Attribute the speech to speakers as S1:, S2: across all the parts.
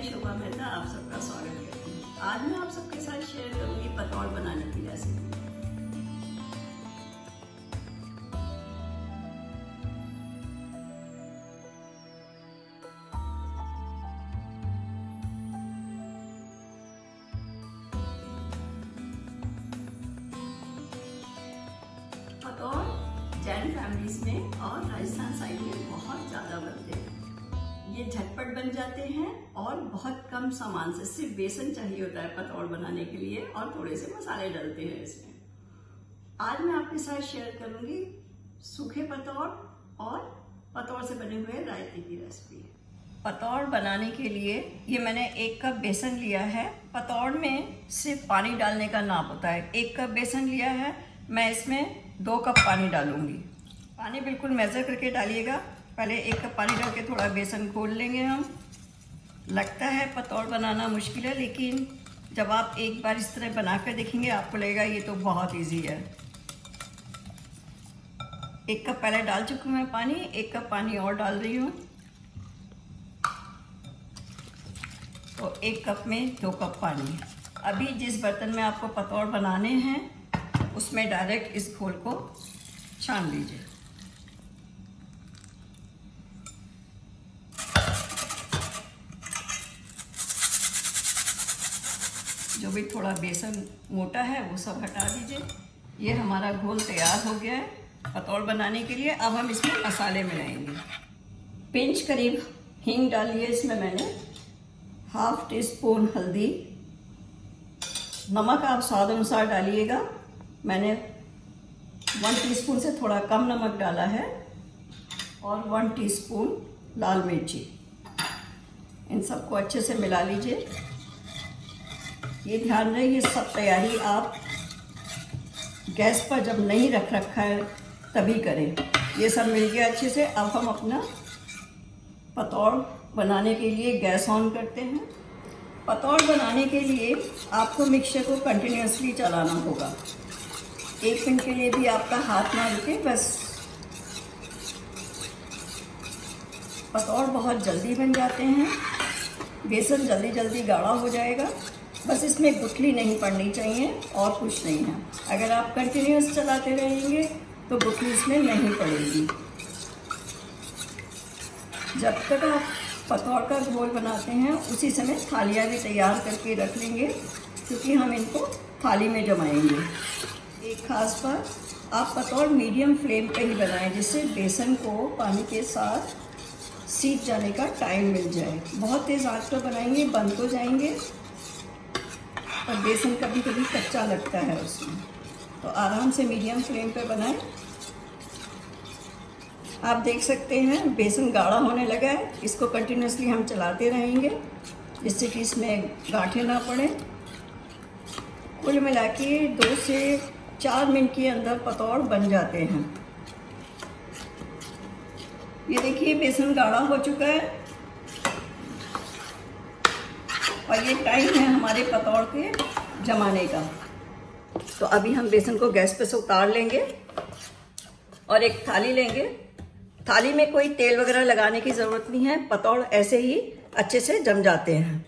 S1: मैं शोभा मेहता आप सबका स्वागत करती हूँ। आज मैं आप सबके साथ शेयर करूँगी पतौड़ बनाने की रेसिपी पतौड़ जैन फैमिलीज़ में और राजस्थान साइड में बहुत ज़्यादा बनते हैं। ये झटपट बन जाते हैं और बहुत कम सामान से, सिर्फ़ बेसन चाहिए होता है पतौड़ बनाने के लिए और थोड़े से मसाले डलते हैं इसमें। आज मैं आपके साथ शेयर करूँगी सूखे पतौड़ और पतौड़ से बने हुए रायते की रेसिपी पतौड़ बनाने के लिए ये मैंने एक कप बेसन लिया है। पतौड़ में सिर्फ़ पानी डालने का नाप होता है। एक कप बेसन लिया है, मैं इसमें दो कप पानी डालूँगी। पानी बिल्कुल मेज़र करके डालिएगा। पहले एक कप पानी डाल के थोड़ा बेसन घोल लेंगे हम। लगता है पतौड़ बनाना मुश्किल है, लेकिन जब आप एक बार इस तरह बना कर देखेंगे, आपको लगेगा ये तो बहुत इजी है। एक कप पहले डाल चुकी हूँ मैं पानी, एक कप पानी और डाल रही हूँ। तो एक कप में दो कप पानी। अभी जिस बर्तन में आपको पतौड़ बनाने हैं, उसमें डायरेक्ट इस घोल को छान लीजिए। जो भी थोड़ा बेसन मोटा है, वो सब हटा दीजिए। ये हमारा घोल तैयार हो गया है पतौड़ बनाने के लिए। अब हम इसमें मसाले मिलाएँगे। पिंच करीब हींग डाली है इसमें मैंने। हाफ़ टी स्पून हल्दी। नमक आप स्वाद अनुसार डालिएगा। मैंने वन टीस्पून से थोड़ा कम नमक डाला है और वन टीस्पून लाल मिर्ची। इन सबको अच्छे से मिला लीजिए। ये ध्यान रहे, ये सब तैयारी आप गैस पर जब नहीं रख रखा है, तभी करें। ये सब मिल गया अच्छे से। अब हम अपना पतौड़ बनाने के लिए गैस ऑन करते हैं। पतौड़ बनाने के लिए आपको मिक्सर को कंटिन्यूसली चलाना होगा। एक मिनट के लिए भी आपका हाथ ना रुके, बस। पतौड़ बहुत जल्दी बन जाते हैं। बेसन जल्दी जल्दी गाढ़ा हो जाएगा। बस इसमें गुठली नहीं पड़नी चाहिए और कुछ नहीं है। अगर आप कंटिन्यूस चलाते रहेंगे तो गुठली इसमें नहीं पड़ेगी। जब तक आप पतौड़ का घोल बनाते हैं, उसी समय थालियाँ भी तैयार करके रख लेंगे, क्योंकि हम इनको थाली में जमाएँगे। एक खास बात, आप पतौड़ मीडियम फ्लेम पे ही बनाएँ, जिससे बेसन को पानी के साथ सीख जाने का टाइम मिल जाए। बहुत तेज़ आँच पर बनाएँगे, बंद हो जाएँगे और बेसन कभी कभी कच्चा लगता है उसमें। तो आराम से मीडियम फ्लेम पर बनाएँ। आप देख सकते हैं, बेसन गाढ़ा होने लगा है। इसको कंटिन्यूसली हम चलाते रहेंगे, जिससे कि इसमें गांठें ना पड़े। कुल मिला के दो से चार मिनट के अंदर पतौड़ बन जाते हैं। ये देखिए, बेसन गाढ़ा हो चुका है। और ये टाइम है हमारे पतौड़ के जमाने का। तो अभी हम बेसन को गैस पे से उतार लेंगे और एक थाली लेंगे। थाली में कोई तेल वगैरह लगाने की ज़रूरत नहीं है पतौड़ ऐसे ही अच्छे से जम जाते हैं।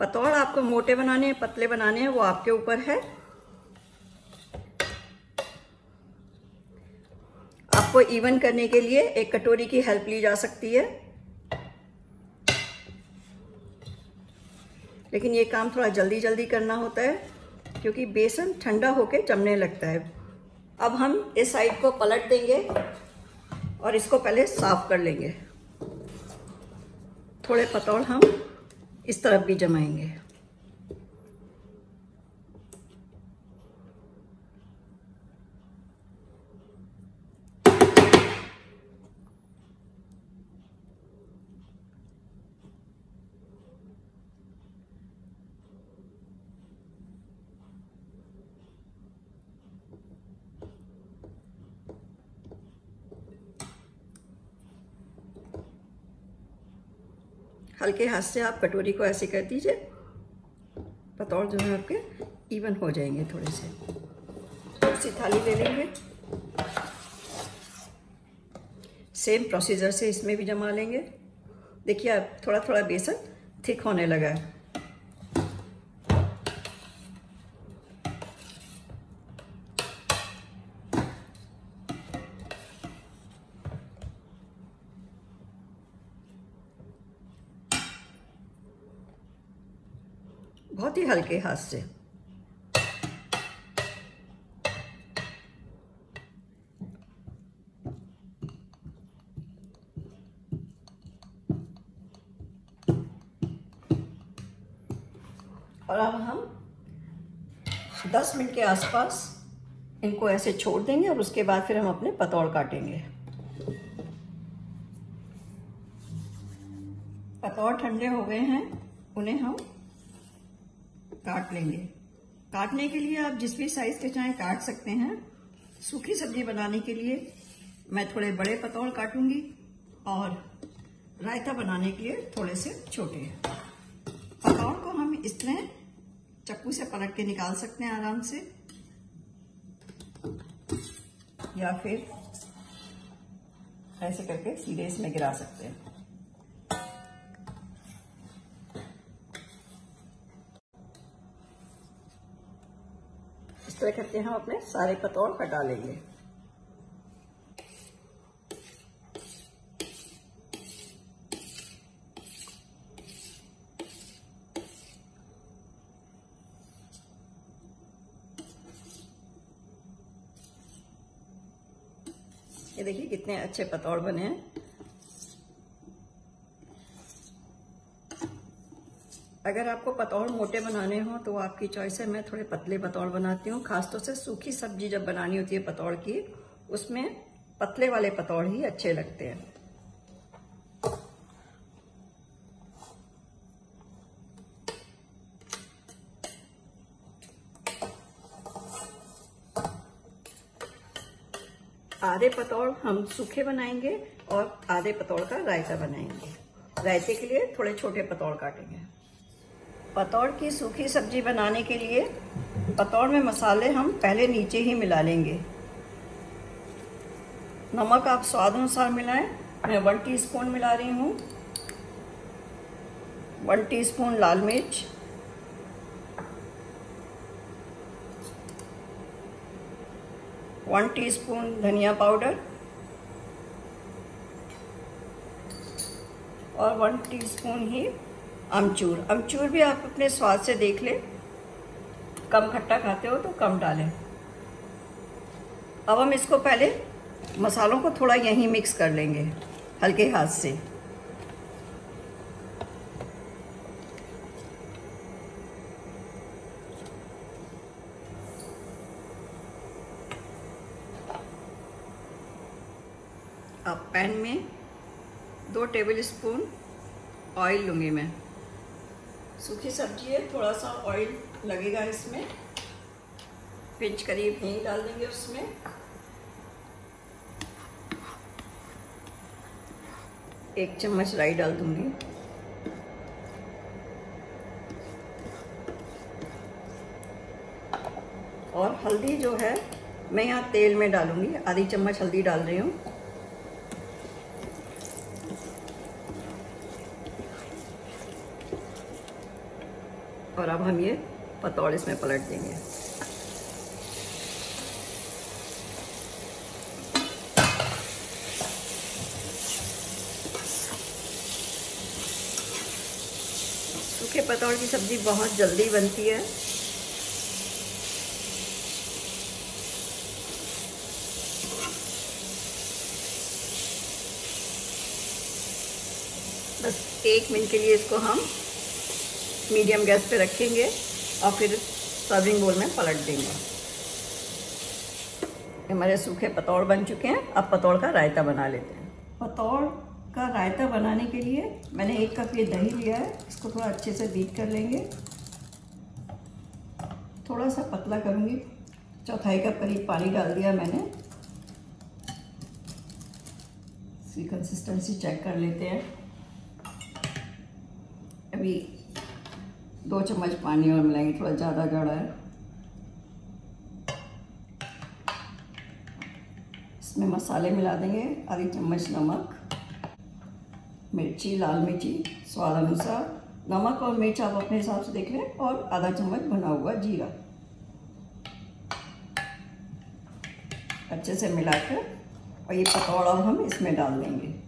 S1: पतौड़ आपको मोटे बनाने हैं, पतले बनाने हैं, वो आपके ऊपर है। आपको इवन करने के लिए एक कटोरी की हेल्प ली जा सकती है। लेकिन ये काम थोड़ा जल्दी जल्दी करना होता है, क्योंकि बेसन ठंडा होकर जमने लगता है। अब हम इस साइड को पलट देंगे और इसको पहले साफ़ कर लेंगे। थोड़े पतौड़ हम इस तरफ़ भी जमाएँगे। हल्के हाथ से आप कटोरी को ऐसे कर दीजिए। पतौड़ जो है आपके इवन हो जाएँगे थोड़े से। थोड़ी सी थाली ले लेंगे। सेम प्रोसीजर से इसमें भी जमा लेंगे। देखिए, अब थोड़ा थोड़ा बेसन थिक होने लगा है। बहुत ही हल्के हाथ से। और अब हम 10 मिनट के आसपास इनको ऐसे छोड़ देंगे और उसके बाद फिर हम अपने पतौड़ काटेंगे। पतौड़ ठंडे हो गए हैं, उन्हें हम काट लेंगे। काटने के लिए आप जिस भी साइज़ के चाहे काट सकते हैं। सूखी सब्ज़ी बनाने के लिए मैं थोड़े बड़े पतौड़ काटूँगी और रायता बनाने के लिए थोड़े से छोटे पतौड़ को हम इस तरह चक्कू से पलट के निकाल सकते हैं आराम से। या फिर ऐसे करके सीधे इसमें गिरा सकते हैं। तरह करके हम अपने सारे पतौड़ हटा लेंगे ये देखिए कितने अच्छे पतौड़ बने हैं। अगर आपको पतौड़ मोटे बनाने हो तो आपकी चॉइस है। मैं थोड़े पतले पतौड़ बनाती हूँ। खासतौर से सूखी सब्ज़ी जब बनानी होती है पतौड़ की, उसमें पतले वाले पतौड़ ही अच्छे लगते हैं। आधे पतौड़ हम सूखे बनाएँगे और आधे पतौड़ का रायता बनाएँगे। रायते के लिए थोड़े छोटे पतौड़ काटेंगे। पतौड़ की सूखी सब्ज़ी बनाने के लिए पतौड़ में मसाले हम पहले नीचे ही मिला लेंगे। नमक आप स्वाद अनुसार मिलाएँ। मैं वन टीस्पून मिला रही हूँ। वन टीस्पून लाल मिर्च। वन टीस्पून धनिया पाउडर। और वन टीस्पून ही अमचूर। अमचूर भी आप अपने स्वाद से देख लें। कम खट्टा खाते हो तो कम डालें। अब हम इसको पहले मसालों को थोड़ा यहीं मिक्स कर लेंगे, हल्के हाथ से। अब पैन में दो टेबल स्पून ऑयल लूँगी मैं। सूखी सब्ज़ी है थोड़ा सा ऑयल लगेगा इसमें। पिंच करीब ही डाल देंगे उसमें। एक चम्मच राई डाल दूँगी। और हल्दी जो है, मैं यहाँ तेल में डालूँगी। आधी चम्मच हल्दी डाल रही हूँ। और अब हम ये पतौड़ इसमें पलट देंगे। सूखे पतौड़ की सब्ज़ी बहुत जल्दी बनती है। बस एक मिनट के लिए इसको हम मीडियम गैस पे रखेंगे और फिर सर्विंग बोल में पलट देंगे। हमारे सूखे पतौड़ बन चुके हैं, अब पतौड़ का रायता बना लेते हैं। पतौड़ का रायता बनाने के लिए मैंने एक कप ये दही लिया है, इसको थोड़ा अच्छे से बीट कर लेंगे। थोड़ा सा पतला करूँगी। चौथाई कप करीब पानी डाल दिया मैंने। इसकी कंसिस्टेंसी चेक कर लेते हैं। अभी दो चम्मच पानी और मिलाएँगे, थोड़ा ज़्यादा गाढ़ा है। इसमें मसाले मिला देंगे, आधी चम्मच नमक, मिर्ची, लाल मिर्ची, स्वाद अनुसार। नमक और मिर्च आप अपने हिसाब से देख लें, और आधा चम्मच बना हुआ जीरा। अच्छे से मिलाकर, और ये पकौड़ा हम इसमें डाल देंगे।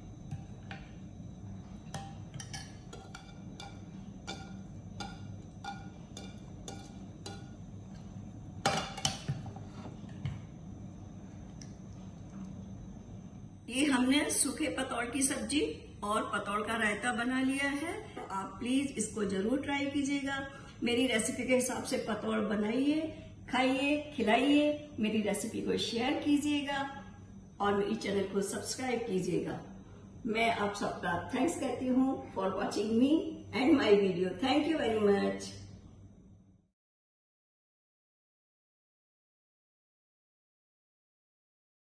S1: ये हमने सूखे पतौड़ की सब्ज़ी और पतौड़ का रायता बना लिया है। तो आप प्लीज़ इसको ज़रूर ट्राई कीजिएगा। मेरी रेसिपी के हिसाब से पतौड़ बनाइए, खाइए, खिलाइए। मेरी रेसिपी को शेयर कीजिएगा और मेरी चैनल को सब्सक्राइब कीजिएगा। मैं आप सबका थैंक्स कहती हूँ for watching me and my video thank you very much